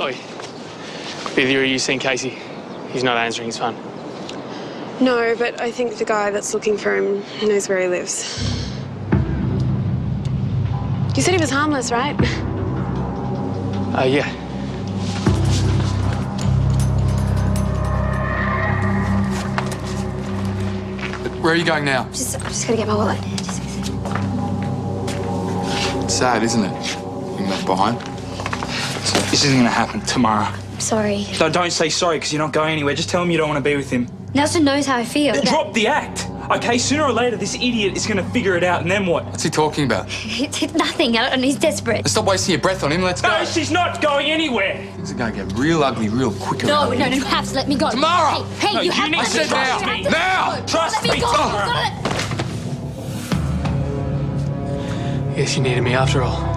Oi. Either of you seen Casey? He's not answering his phone. No, but I think the guy that's looking for him knows where he lives. You said he was harmless, right? Uh, yeah. Where are you going now? Just, I'm just gonna get my wallet. Just- It's sad, isn't it? Being left behind. This isn't gonna happen tomorrow. Sorry. So don't say sorry because you're not going anywhere. Just tell him you don't want to be with him. Nelson knows how I feel. Drop the act. Okay, sooner or later this idiot is gonna figure it out, and then what? What's he talking about? It's, it's nothing, and he's desperate. Stop wasting your breath on him. Let's go. No, she's not going anywhere. Things are going to get real ugly real quick. No, around no, no, you have to let me go. Tomorrow! Hey, hey No, you, you have need to to let me go. trust You me. have to let Now! go. Trust me me, go. Tara. You've. Guess you needed me after all.